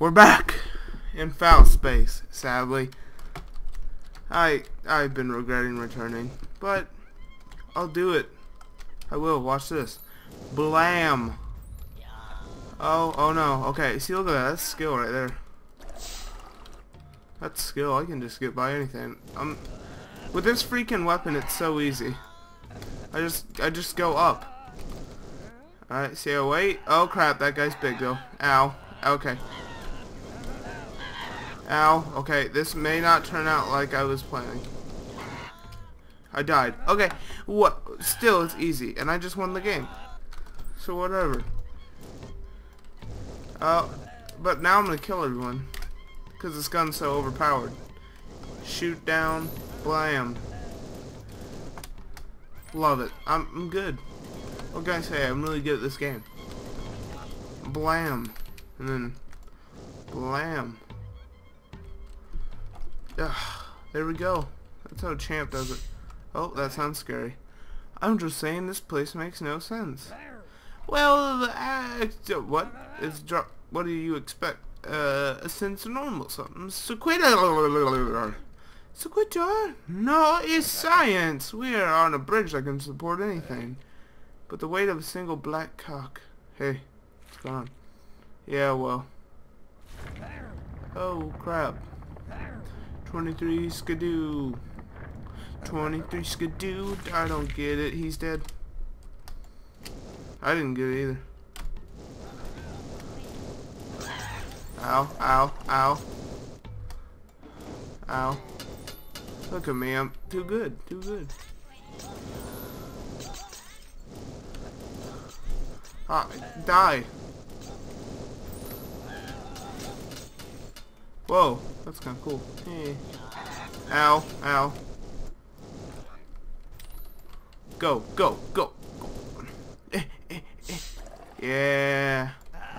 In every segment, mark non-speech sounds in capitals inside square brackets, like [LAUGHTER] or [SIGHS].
we're back in Fowl Space, sadly. I, I've been regretting returning, but I'll do it. I will, watch this. Blam! Oh, oh no, okay, see look at that, that's skill right there. That's skill, I can just get by anything. Um, with this freaking weapon, it's so easy. I just, I just go up. Alright, see, oh wait, oh crap, that guy's big though. Ow, okay. Ow. Okay, this may not turn out like I was planning. I died. Okay, what? Still, it's easy, and I just won the game. So whatever. Uh, but now I'm gonna kill everyone. Because this gun's so overpowered. Shoot down. Blam. Love it. I'm, I'm good. What can I say? I'm really good at this game. Blam. And then... Blam. Ugh, there we go. That's how Champ does it. Oh, that sounds scary. I'm just saying this place makes no sense. Well, the act... What? Drop... What do you expect? Uh, a sense of normal something. Sequitur... Sequitur? No, it's science. We are on a bridge that can support anything. But the weight of a single black cock. Hey, it's gone. Yeah, well. Oh, crap. 23 skidoo. 23 skidoo. I don't get it. He's dead. I didn't get it either. Ow, ow, ow. Ow. Look at me, I'm too good, too good. Ah, die. Whoa, that's kind of cool. Hey. Ow, ow. Go, go, go. Yeah.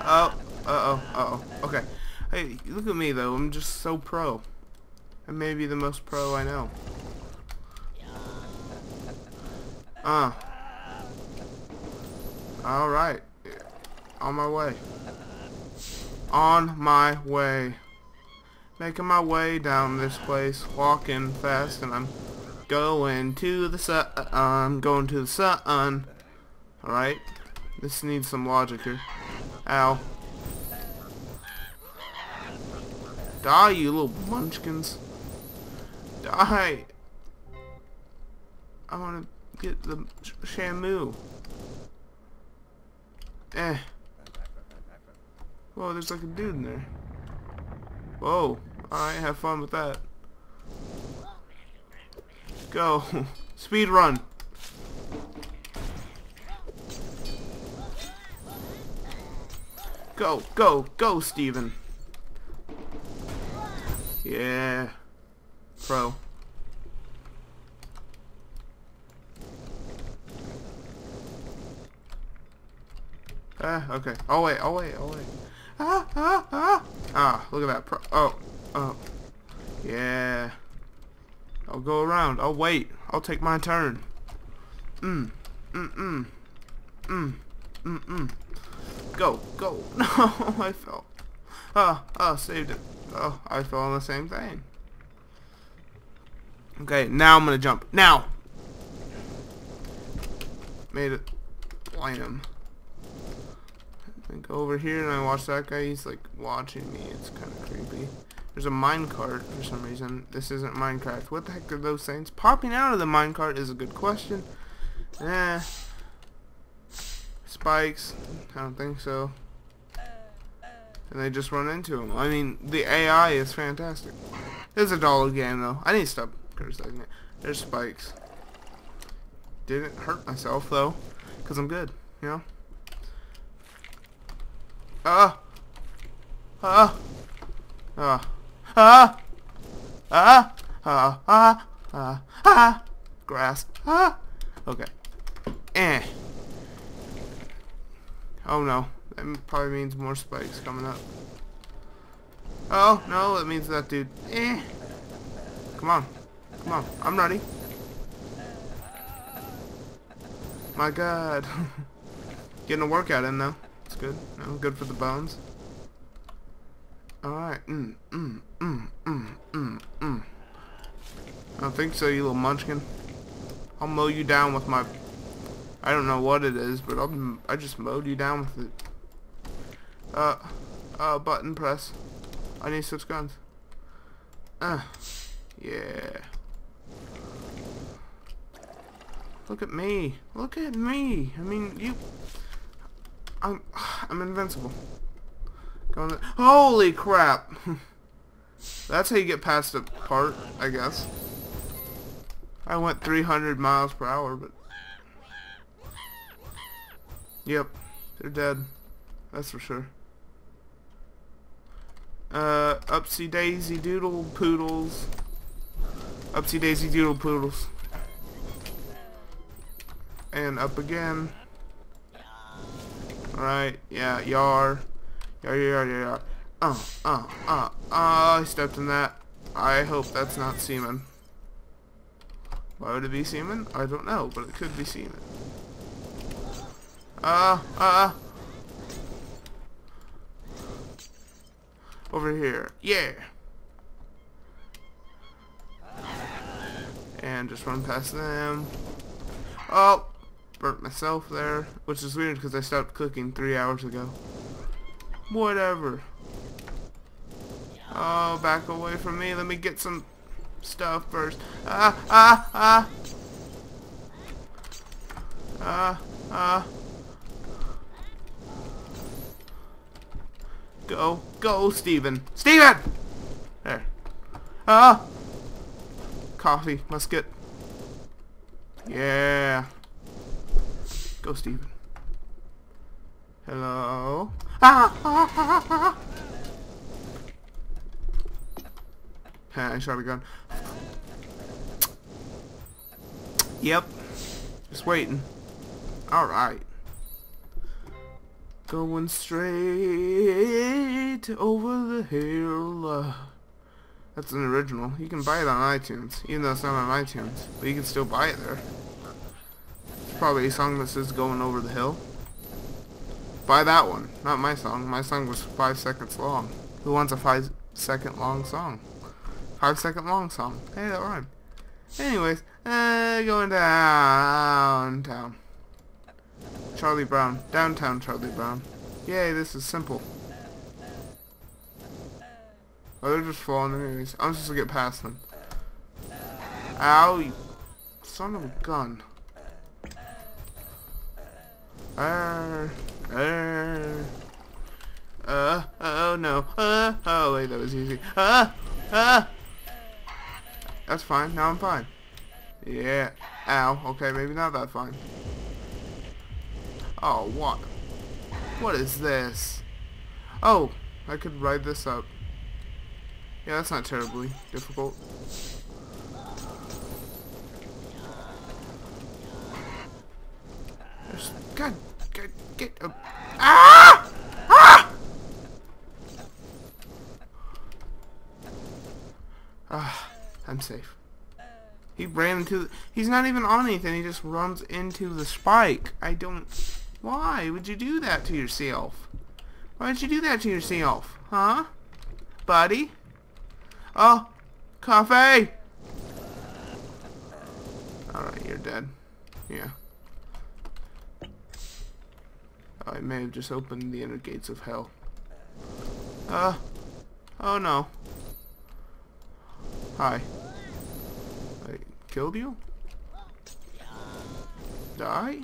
Oh, uh-oh, uh-oh. Okay. Hey, look at me, though. I'm just so pro. I may be the most pro I know. Uh. Alright. On my way. On my way making my way down this place, walking fast, and I'm going to the sun. I'm going to the sun. Alright. This needs some logic here. Ow. Die, you little munchkins. Die. I want to get the sh Shamu. Eh. Whoa, there's like a dude in there. Whoa. Alright, have fun with that. Go. [LAUGHS] Speed run. Go, go, go, Steven. Yeah. Pro. Ah, okay. Oh wait, oh wait, oh wait. Ah, ah, ah. Ah, look at that. Pro oh, Oh. Yeah. I'll go around. I'll wait. I'll take my turn. Mm. Mm-mm. Mm. Mm-mm. Go. Go. [LAUGHS] No, I fell. Ah, oh, oh, saved it. Oh, I fell on the same thing. Okay, now I'm gonna jump. Now! Made it. Blam. I go over here and I watch that guy. He's like watching me. It's kind of creepy. There's a minecart for some reason. This isn't Minecraft. What the heck are those things? Popping out of the minecart is a good question. Eh. Spikes. I don't think so. And they just run into them. I mean, the AI is fantastic. It's a dollar game, though. I need to stop criticizing it. There's spikes. Didn't hurt myself, though. Because I'm good, you know? Ah! Ah! Ah! Ah! Ah! Ah! Ah! Ah! Ah! Grass. Ah! Okay. Eh. Oh no. That probably means more spikes coming up. Oh, no, that means that dude. Eh. Come on. Come on. I'm ready. My god. [LAUGHS] Getting a workout in though. It's good. Know, good for the bones. Alright. Mm, mm, mm, mm, mm, mm. I don't think so, you little munchkin. I'll mow you down with my... I don't know what it is, but I'll, I just mowed you down with it. Uh, uh, button press. I need six guns. Uh, yeah. Look at me. Look at me. I mean, you... I'm, [SIGHS] I'm invincible. Going Holy crap! [LAUGHS] That's how you get past a part, I guess. I went 300 miles per hour, but... Yep, they're dead. That's for sure. Uh, upsy daisy doodle poodles. Upsy daisy doodle poodles. And up again. Alright, yeah, yar. Yar, yar, yar, yar. Uh, uh, uh, uh, I stepped in that. I hope that's not semen. Why would it be semen? I don't know, but it could be semen. Uh, uh. Over here. Yeah. And just run past them. Oh, burnt myself there, which is weird because I stopped cooking three hours ago. Whatever. Oh, back away from me. Let me get some stuff first. Ah, ah, ah. Ah, ah. Go, go, Steven. Steven! There. Ah! Coffee, musket. Yeah. Go, Steven. Hello? Ah, ah. I shot a gun. Yep. Just waiting. Alright. Going straight over the hill. Uh, that's an original. You can buy it on iTunes, even though it's not on iTunes. But you can still buy it there. It's probably a song that says going over the hill. Buy that one. Not my song. My song was five seconds long. Who wants a five second long song? Five second long song. Hey, that rhymed. Anyways, uh, going downtown. Charlie Brown. Downtown Charlie Brown. Yay, this is simple. Oh, they're just falling anyways. I'm just gonna get past them. Ow, son of a gun. Uh, uh, uh, oh no. Uh, oh wait, that was easy. Uh, uh. That's fine. Now I'm fine. Yeah. Ow. Okay, maybe not that fine. Oh, what? What is this? Oh, I could ride this up. Yeah, that's not terribly difficult. There's, God, God, get up. Ah! Ah! Ah, I'm safe. He ran into, the, he's not even on anything, he just runs into the spike. I don't, why would you do that to yourself? Why would you do that to yourself? Huh? Buddy? Oh, coffee! Alright, you're dead. Yeah. I may have just opened the inner gates of hell. Uh, oh no. Hi. Killed you? Die?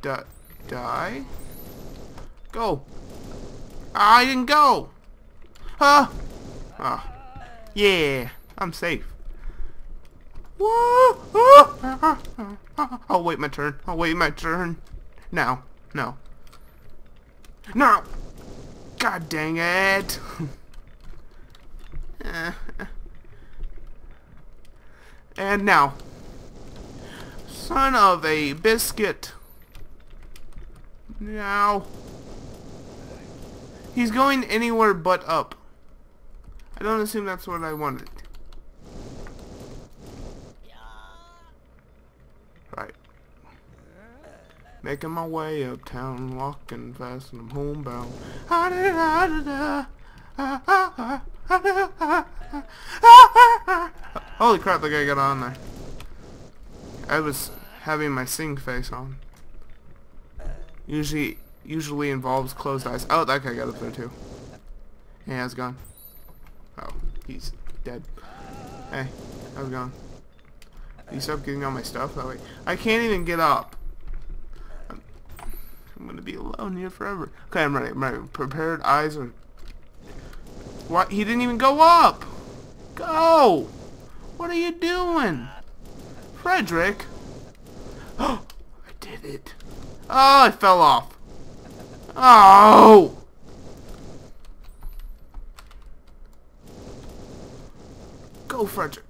Die. Die? Go. I didn't go. Huh? Ah. Yeah. I'm safe. Whoa. I'll wait my turn. I'll wait my turn. Now. No. No. God dang it. [LAUGHS] and now. Son of a biscuit. Now. He's going anywhere but up. I don't assume that's what I wanted. Right. Making my way uptown, walking fast and I'm homebound. Ah-da-da-da-da. Holy crap, the guy got on there. I was having my sing face on. Usually, usually involves closed eyes. Oh, that guy got up there too. Yeah, it's gone. Oh, he's dead. Hey, how's it going? You stop getting all my stuff oh, that way. I can't even get up. I'm, gonna be alone here forever. Okay, I'm ready. I'm. Prepared eyes are. What? He didn't even go up. Go. What are you doing, Frederick? Oh, [GASPS] I did it. Oh, I fell off. Oh. Go, Frederick.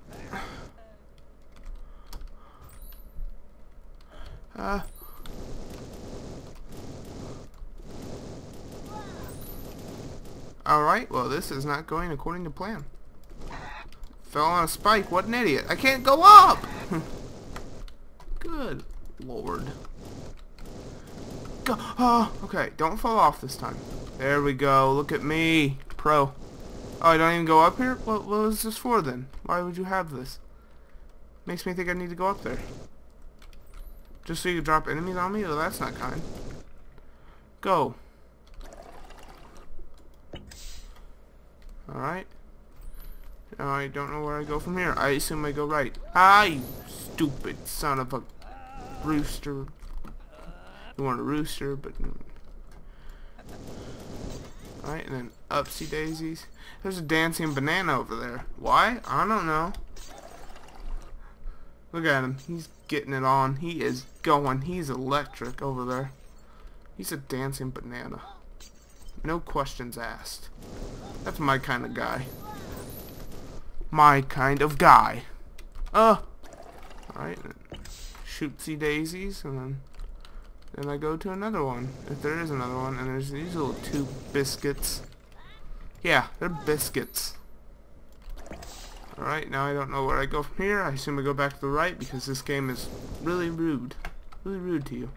Uh. Alright, well this is not going according to plan. Fell on a spike, what an idiot. I can't go up! [LAUGHS] Good lord. Go! Oh, okay, don't fall off this time. There we go, look at me. Pro. Oh, I don't even go up here? What, what was this for then? Why would you have this? Makes me think I need to go up there. Just so you drop enemies on me? Oh, that's not kind. Go. Alright. I don't know where I go from here. I assume I go right. Ah, you stupid son of a rooster. You want a rooster, but... Alright, and then upsy daisies. There's a dancing banana over there. Why? I don't know. Look at him. He's getting it on. He is going. He's electric over there. He's a dancing banana. No questions asked. That's my kind of guy. My kind of guy. Uh. Alright. Shootsy daisies, and then then I go to another one. If there is another one, and there's these little two biscuits. Yeah, they're biscuits. Alright, now I don't know where I go from here. I assume I go back to the right because this game is really rude. Really rude to you.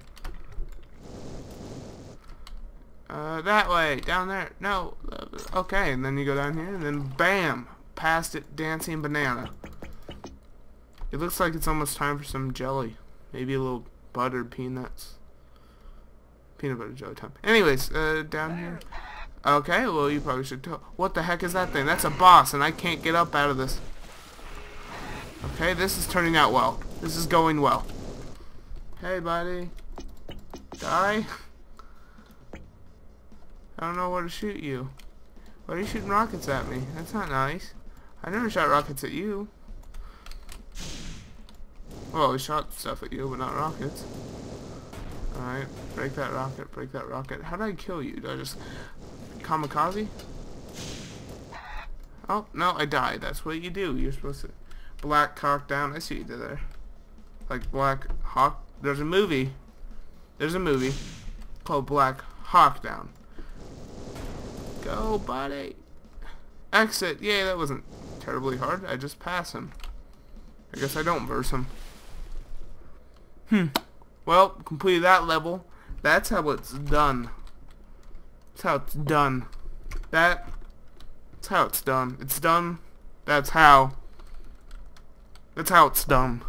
Uh, that way, down there. No, okay, and then you go down here, and then bam, past it, dancing banana. It looks like it's almost time for some jelly. Maybe a little buttered peanuts. Peanut butter jelly time. Anyways, uh, down here. Okay, well, you probably should tell. What the heck is that thing? That's a boss, and I can't get up out of this. Okay, this is turning out well. This is going well. Hey, buddy. Die. I don't know where to shoot you. Why are you shooting rockets at me? That's not nice. I never shot rockets at you. Well, we shot stuff at you, but not rockets. Alright, break that rocket, break that rocket. How did I kill you? Did I just... Kamikaze? Oh, no, I died. That's what you do. You're supposed to... Black cock Down. I see you did there. Like Black Hawk. There's a movie. There's a movie called Black Hawk Down. Go, buddy. Exit. Yay, that wasn't terribly hard. I just pass him. I guess I don't verse him. Hmm. Well, completed that level. That's how it's done. That's how it's done. That. That's how it's done. It's done. That's how. That's how it's done.